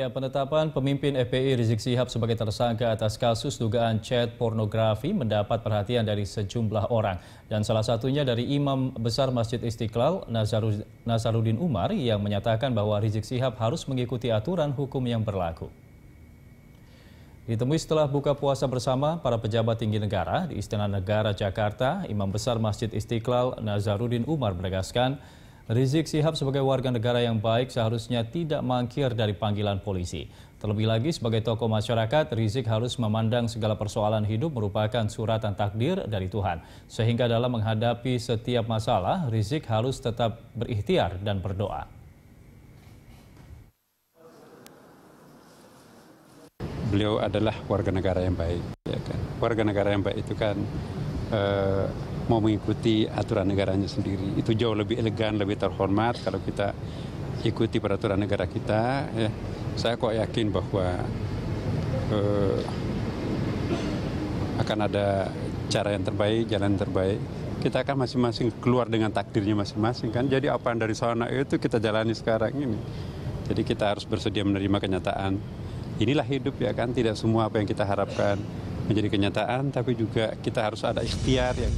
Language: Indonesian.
Ya, penetapan pemimpin FPI Rizik Sihab sebagai tersangka atas kasus dugaan chat pornografi mendapat perhatian dari sejumlah orang. Dan salah satunya dari Imam Besar Masjid Istiqlal, Nazaruddin Umar, yang menyatakan bahwa Rizik Sihab harus mengikuti aturan hukum yang berlaku. Ditemui setelah buka puasa bersama para pejabat tinggi negara di Istana Negara Jakarta, Imam Besar Masjid Istiqlal, Nazaruddin Umar menegaskan Rizik Sihab sebagai warga negara yang baik seharusnya tidak mangkir dari panggilan polisi. Terlebih lagi sebagai tokoh masyarakat, Rizik harus memandang segala persoalan hidup merupakan suratan takdir dari Tuhan. Sehingga dalam menghadapi setiap masalah, Rizik harus tetap berikhtiar dan berdoa. Beliau adalah warga negara yang baik. Ya kan? Warga negara yang baik itu kan uh, mau mengikuti aturan negaranya sendiri. Itu jauh lebih elegan, lebih terhormat kalau kita ikuti peraturan negara kita. Ya. Saya kok yakin bahwa uh, akan ada cara yang terbaik, jalan yang terbaik. Kita akan masing-masing keluar dengan takdirnya masing-masing kan. Jadi apa yang dari sana itu kita jalani sekarang ini. Jadi kita harus bersedia menerima kenyataan. Inilah hidup ya kan, tidak semua apa yang kita harapkan menjadi kenyataan, tapi juga kita harus ada ikhtiar ya.